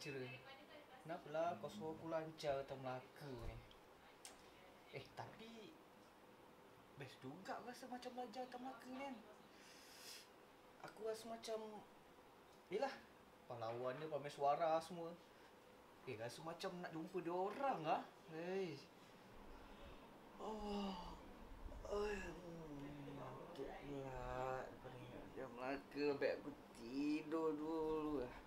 Lecturer. Kenapalah kau suruh aku lancar tentang Melaka ni? Eh, tapi best juga rasa macam belajar tentang Melaka ni kan. Aku rasa macam Yelah, pahlawan dia pamer suara semua. Eh, rasa macam nak jumpa dia orang ah. Hei. Oh. Oh, ngantuk. Peringkat jam Melaka Baik aku tidur dulu. Oi.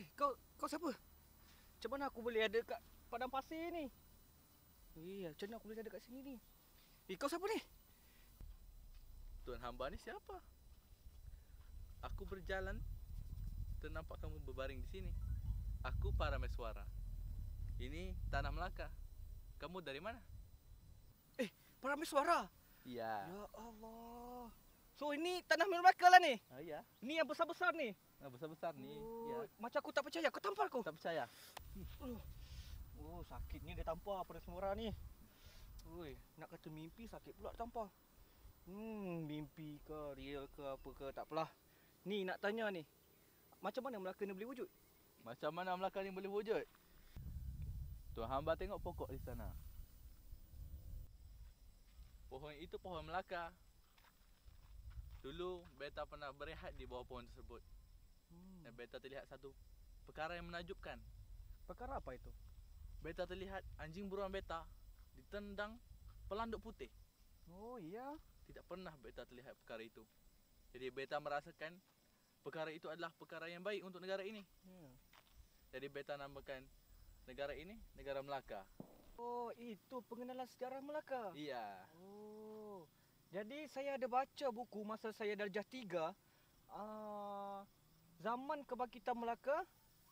Eh, kau kau siapa? Macam mana aku boleh ada kat padang pasir ni? Eh, macam mana aku boleh ada kat sini ni? Eh, kau siapa ni? Tuan hamba ni siapa? Aku berjalan ternampak kamu berbaring di sini. Aku para meswara. Ini tanah Melaka. Kamu dari mana? Paramai suara. Iya. Ya Allah. So ini tanah Melaka lah ni. Ah ya. Ni yang besar-besar ni. Nah, besar-besar ni. Oh, Ya. Macam aku tak percaya. Kau tampar aku. Tak percaya. Oh, sakit ni dia tampar pada semua ni. Oi, nak kata mimpi sakit pula tampar. Hmm, mimpi ke real ke apa ke tak apalah. Ni nak tanya ni. Macam mana Melaka ni boleh wujud? Macam mana Melaka ni boleh wujud? Tuan hamba tengok pokok di sana. Pohon itu pohon Melaka. Dulu beta pernah berehat di bawah pohon tersebut Hmm. dan beta terlihat satu perkara yang menakjubkan. Perkara apa itu? Beta terlihat anjing buruan beta ditendang pelanduk putih. Oh, iya. Tidak pernah beta terlihat perkara itu. Jadi beta merasakan perkara itu adalah perkara yang baik untuk negara ini. Ya. Jadi beta namakan negara ini negara Melaka. Oh, itu pengenalan sejarah Melaka. Iya. Oh. Jadi saya ada baca buku masa saya darjah 3. Uh, zaman kebangkitan Melaka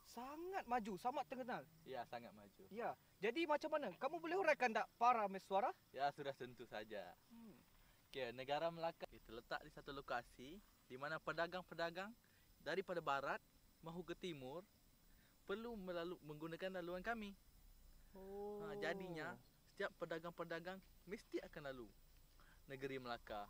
sangat maju, sangat terkenal. Ya, sangat maju. Ya. Jadi macam mana? Kamu boleh huraikan tak para meswara? Ya, sudah tentu saja. Hmm. Okey, negara Melaka itu letak di satu lokasi di mana pedagang-pedagang daripada barat mahu ke timur perlu melalu menggunakan laluan kami. Oh. Ha, jadinya setiap pedagang-pedagang mesti akan lalu negeri Melaka.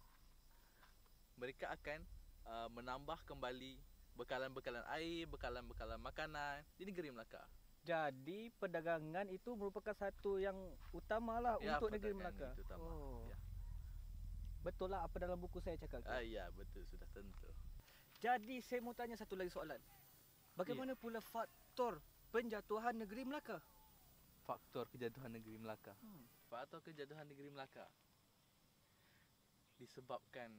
Mereka akan uh, menambah kembali bekalan-bekalan air, bekalan-bekalan makanan di negeri Melaka. Jadi perdagangan itu merupakan satu yang utamalah Ya, untuk negeri Melaka. itu utama. Oh. Ya. Betul lah apa dalam buku saya cakap. tu. Ah ya, betul sudah tentu. Jadi saya mau tanya satu lagi soalan. Bagaimana pula faktor penjatuhan negeri Melaka? Faktor kejatuhan negeri Melaka. Hmm. Faktor kejatuhan negeri Melaka disebabkan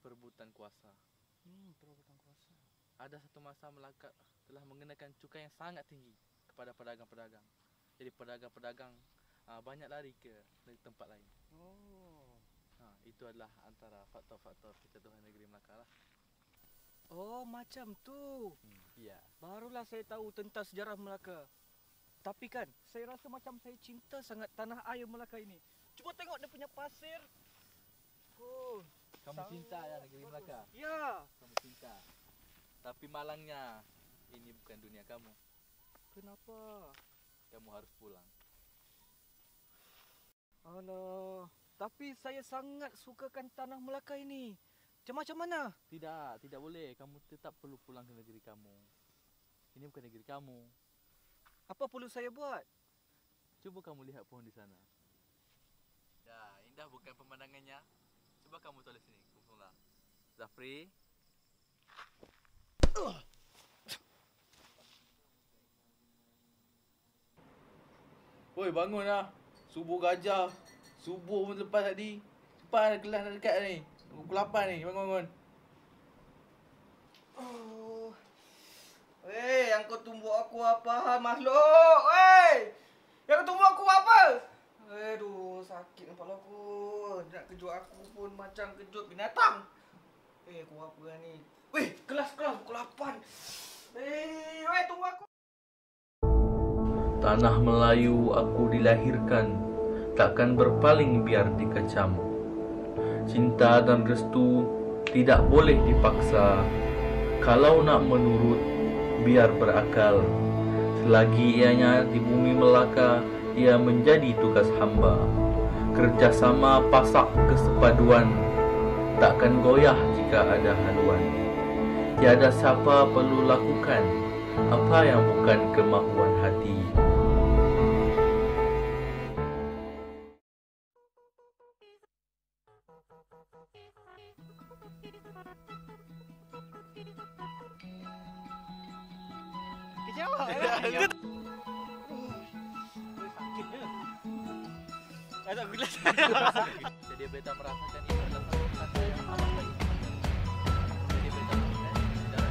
perebutan kuasa. Hmm, perebutan kuasa. Ada satu masa Melaka telah mengenakan cukai yang sangat tinggi kepada pedagang-pedagang. Jadi pedagang-pedagang uh, banyak lari ke tempat lain. Oh. Ha, itu adalah antara faktor-faktor kejatuhan negeri Melaka lah. Oh, macam tu. Hmm. Ya. Barulah saya tahu tentang sejarah Melaka. Tapi kan, saya rasa macam saya cinta sangat tanah air Melaka ini. Cuba tengok dia punya pasir. Oh, Kamu cinta ya negeri. Melaka? ya. Kamu cinta. Tapi malangnya ini bukan dunia kamu. Kenapa? Kamu harus pulang. Alah, tapi saya sangat sukakan tanah Melaka ini. Macam mana? Tidak, tidak boleh. Kamu tetap perlu pulang ke negeri kamu. Ini bukan negeri kamu. Apa perlu saya buat? Cuba kamu lihat pohon di sana. Ya, indah bukan pemandangannya. Cuba kamu tulis sini, Kumpulah. Zafri. Woi, bangunlah. Subuh gajah. Subuh pun lepas tadi. Cepat ada kelas dah dekat ni. Pukul 8 ni. Bangun, bangun. Oh. Eh, yang kau tumbuk aku apa makhluk? Eh! kejut aku pun macam kejut binatang. Eh, aku apa ni? Weh, kelas-kelas pukul 8. Eh, weh, tunggu aku. Tanah Melayu aku dilahirkan Takkan berpaling biar dikecam Cinta dan restu tidak boleh dipaksa Kalau nak menurut biar berakal Selagi ianya di bumi Melaka Ia menjadi tugas hamba Kerjasama pasak kesepaduan. Takkan goyah jika ada haluan. Tiada siapa perlu lakukan Apa yang bukan kemahuan hati. Kejawab. Tak gula. Jadi beta merasakan itu adalah satu kata yang amat baik. Jadi beta merasakan